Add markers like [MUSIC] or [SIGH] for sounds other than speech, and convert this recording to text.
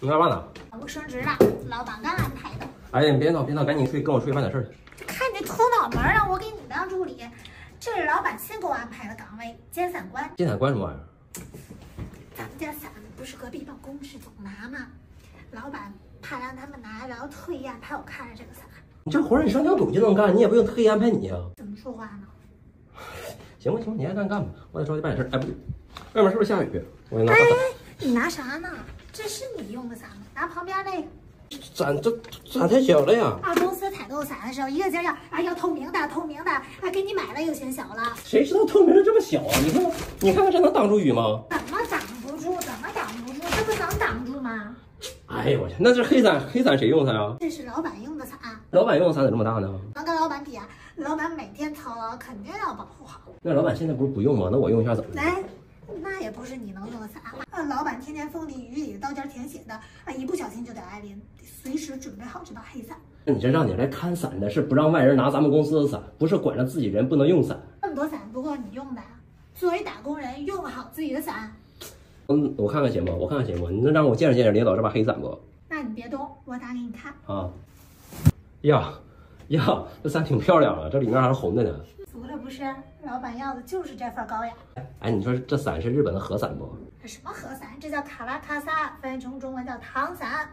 你干嘛呢？我升职了，老板刚安排的。哎呀，你别闹别闹，赶紧出去跟我出去办点事儿去。看你土脑门让我给你当助理，这是老板新给我安排的岗位，监伞官。监伞官什么玩意儿？咱们家伞不是隔壁办公室总拿吗？老板怕让他们拿，然后特意安排我看着这个伞。你这活儿你上条堵就能干，你也不用特意安排你啊。怎么说话呢？行吧行吧，你爱干干吧，我得着急办点事儿。哎，不对，外面是不是下雨？我拿哎你拿啥呢？这是你用的伞吗？拿旁边那个。伞这伞太小了呀，啊，公司采购伞的时候，一个劲儿要啊要透明的，透明的，啊给你买了又嫌小了，谁知道透明的这么小啊？你看看，你看看这能挡住雨吗？怎么挡不住？怎么挡不住？这不能挡住吗？哎呦我去，那这黑伞黑伞谁用它呀？这是老板用的伞，老板用的伞怎么这么大呢？能跟老板比啊？老板每天操劳，肯定要保护好。那老板现在不是不用吗？那我用一下怎么了？来，那也不是你能用的伞啊！老板天天风里雨里刀尖舔血的，啊，一不小心就得挨淋，得随时准备好这把黑伞。那你这让你来看伞的是不让外人拿咱们公司的伞，不是管着自己人不能用伞。那么多伞不够你用的，作为打工人，用好自己的伞。嗯，我看看行吗？我看看行吗？你能让我见识见识领导这把黑伞不？那你别动，我打给你看。啊，呀 [LAUGHS] 呀，这伞挺漂亮啊，这里面还是红的呢。俗了不是？老板要的就是这份高雅。哎，你说这伞是日本的和伞不？这什么和伞？这叫卡拉卡萨，翻译成中文叫糖伞。